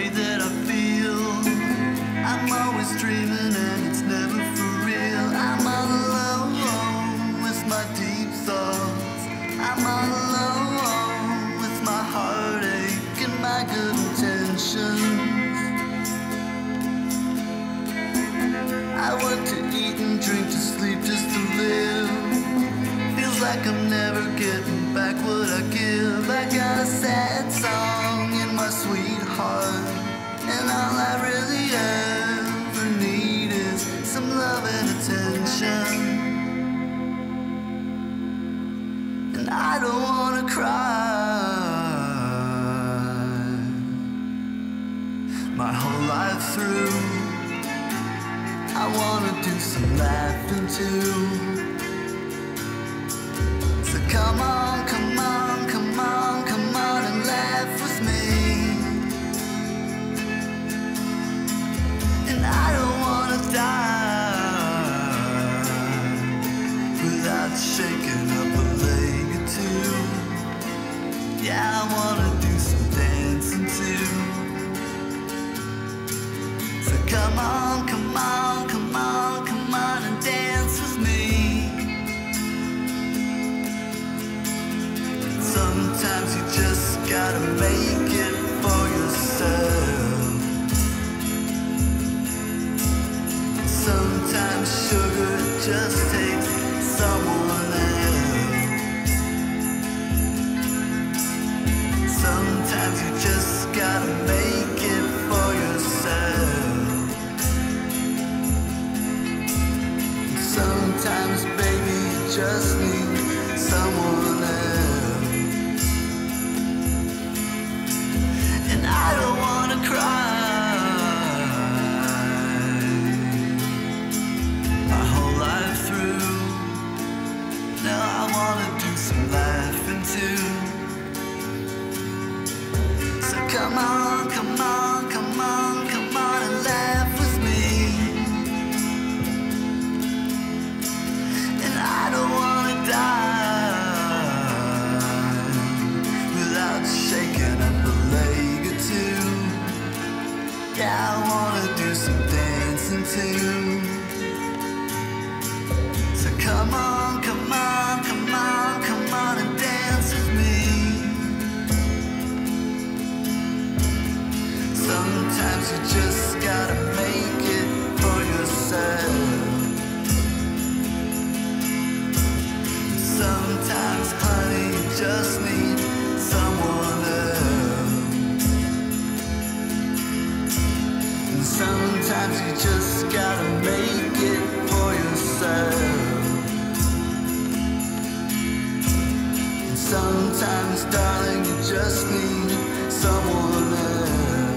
way that I feel. I'm always dreaming and it's never for real. I'm all alone with my deep thoughts. I'm all alone with my heartache and my good intentions. I work to eat and drink to sleep just to live. Feels like I'm never getting back what I give. Sweetheart, and all I really ever need is some love and attention. And I don't wanna cry my whole life through. I wanna do some laughing too. So come on, dancing. So come on, come on, come on, come on and dance with me. Sometimes you just gotta make it for yourself. Sometimes sugar just dancing sometimes you just gotta make it for yourself. And sometimes, darling, you just need someone else.